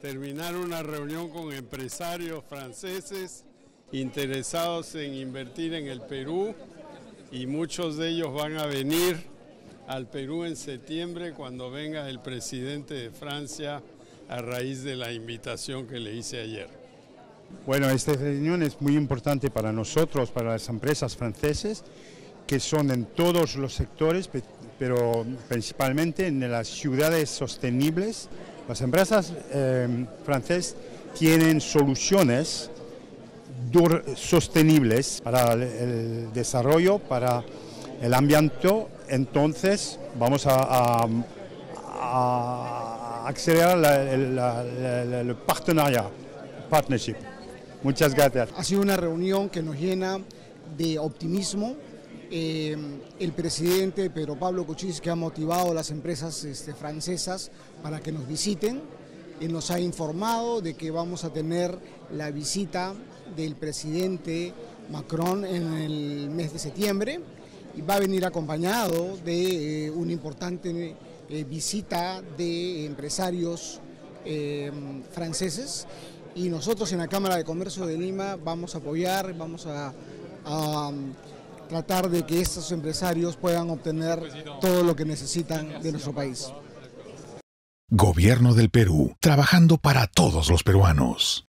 terminar una reunión con empresarios franceses interesados en invertir en el Perú y muchos de ellos van a venir al Perú en septiembre cuando venga el presidente de Francia a raíz de la invitación que le hice ayer. Bueno, esta reunión es muy importante para nosotros, para las empresas francesas, que son en todos los sectores, pero principalmente en las ciudades sostenibles. Las empresas eh, francesas tienen soluciones sostenibles para el desarrollo, para el ambiente, entonces vamos a, acceder al partenariado, partnership. Muchas gracias. Ha sido una reunión que nos llena de optimismo. Eh, el presidente Pedro Pablo Cuchis que ha motivado a las empresas este, francesas para que nos visiten, nos ha informado de que vamos a tener la visita del presidente Macron en el mes de septiembre y va a venir acompañado de eh, una importante eh, visita de empresarios franceses. Y nosotros en la Cámara de Comercio de Lima vamos a apoyar, vamos a tratar de que estos empresarios puedan obtener todo lo que necesitan de nuestro país. Gobierno del Perú, trabajando para todos los peruanos.